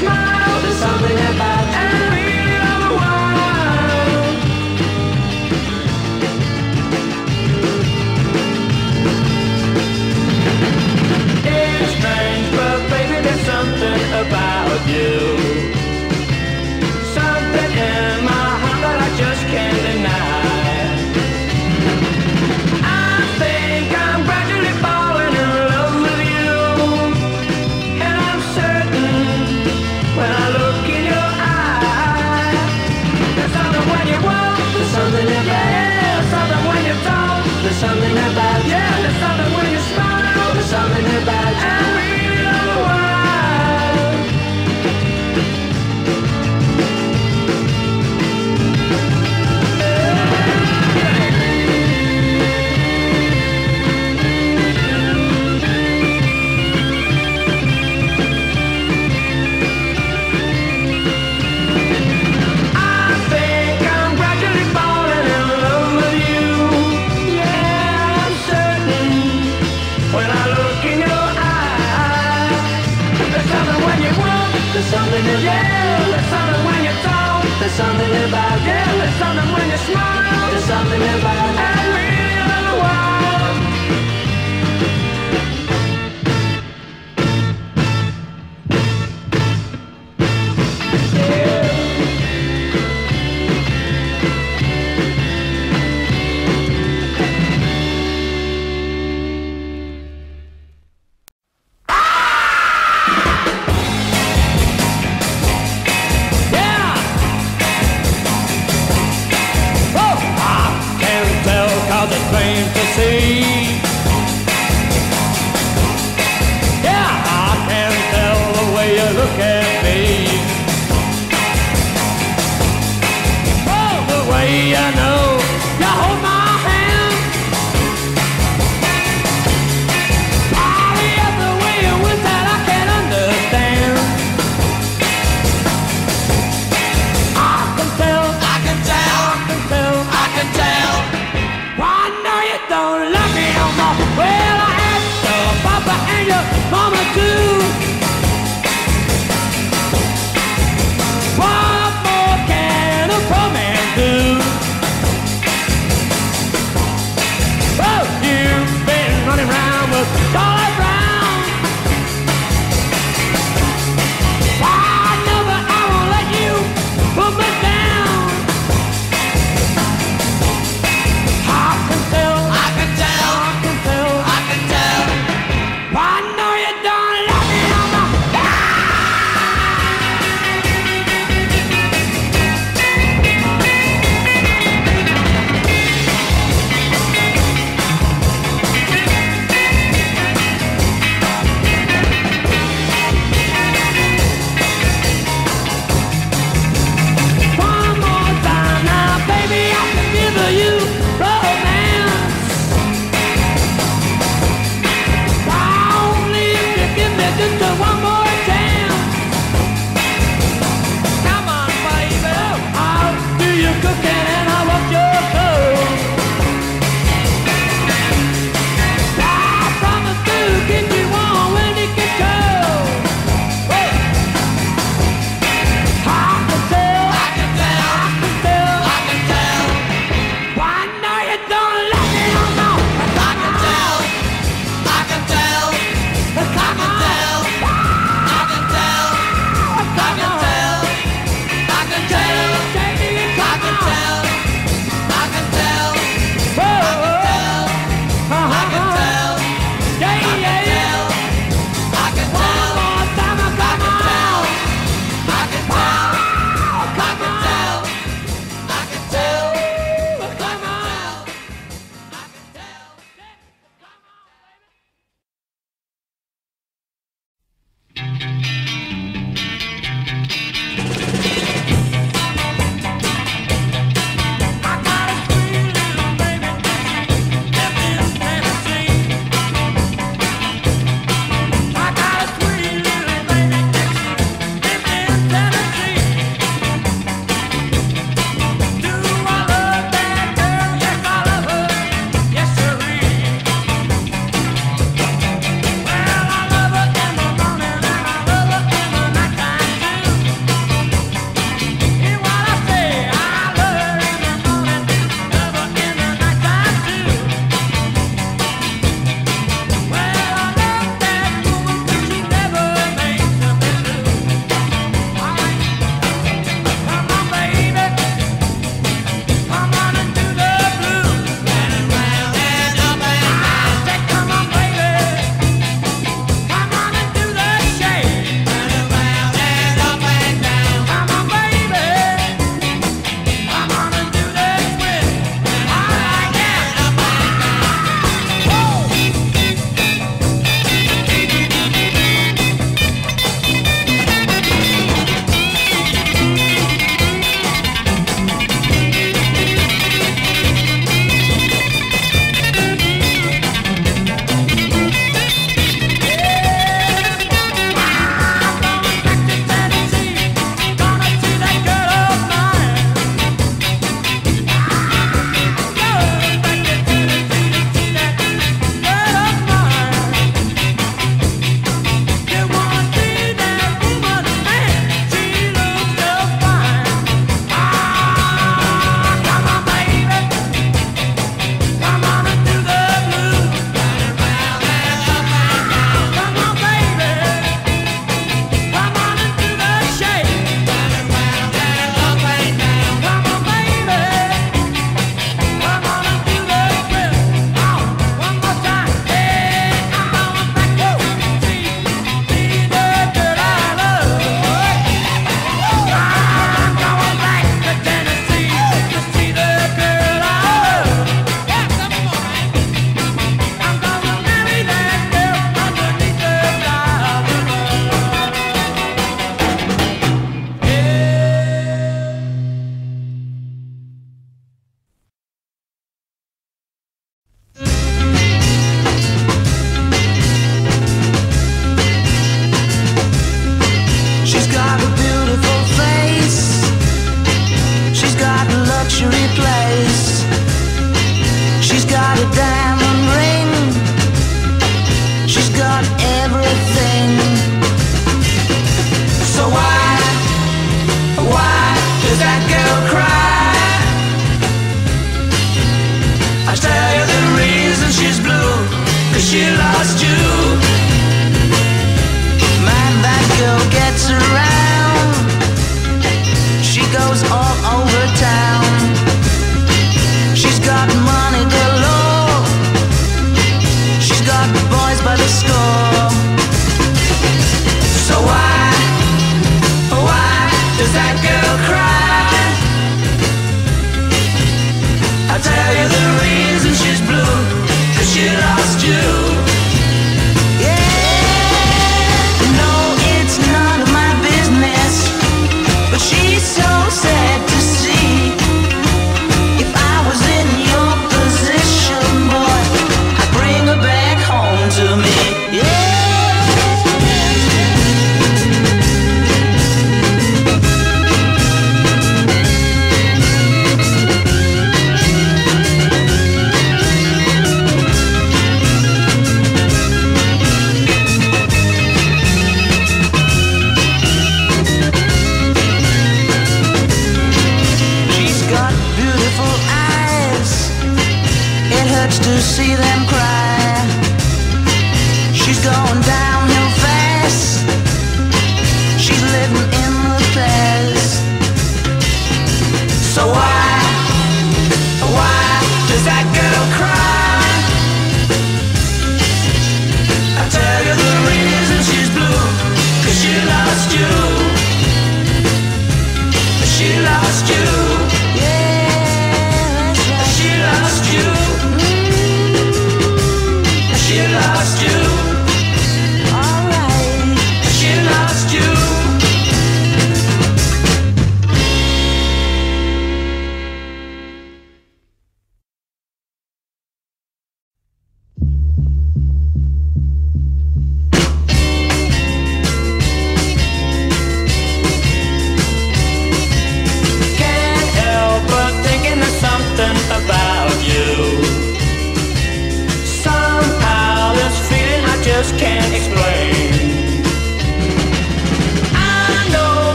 there's something about. It's strange, but baby, there's something about you. Something in my heart that I just can't There's something about. Yeah, there's something when you smile. There's something about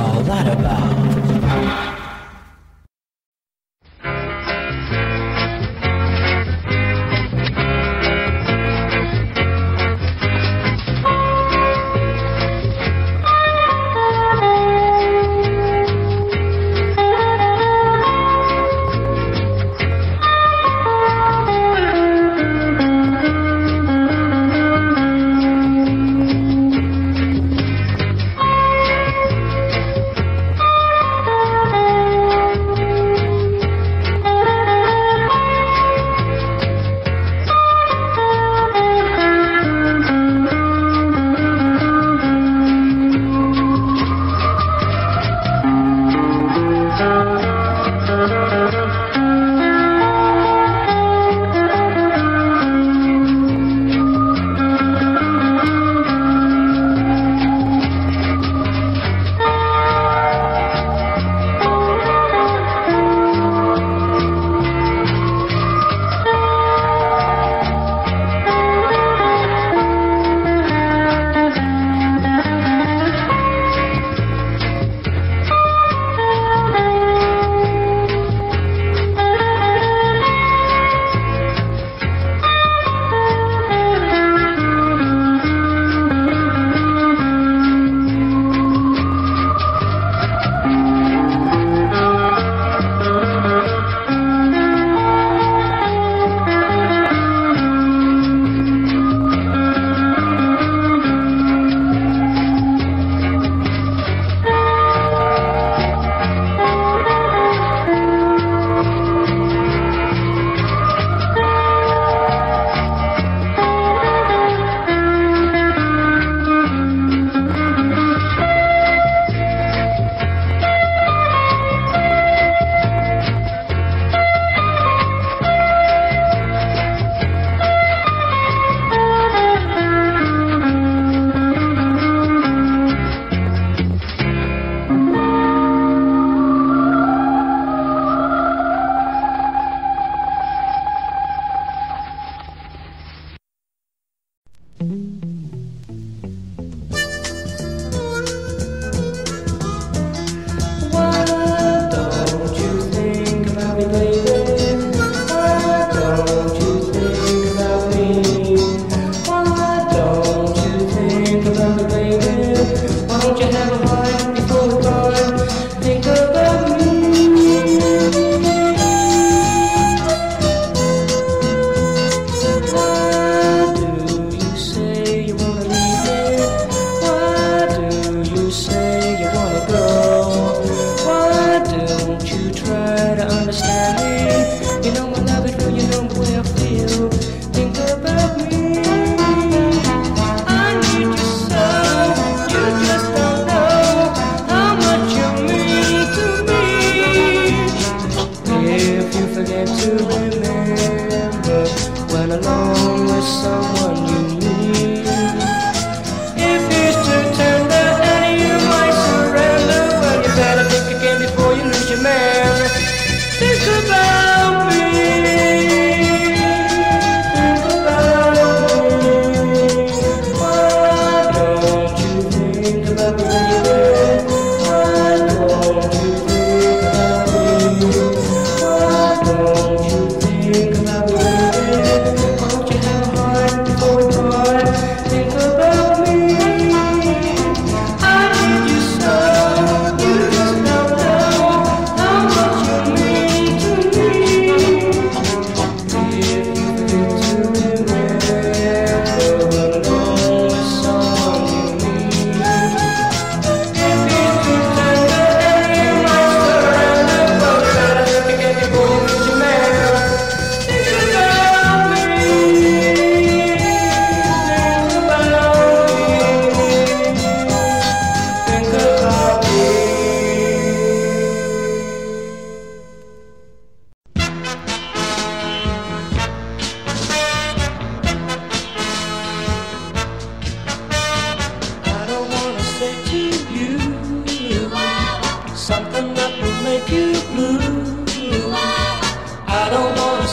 all that about?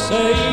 say.